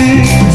empty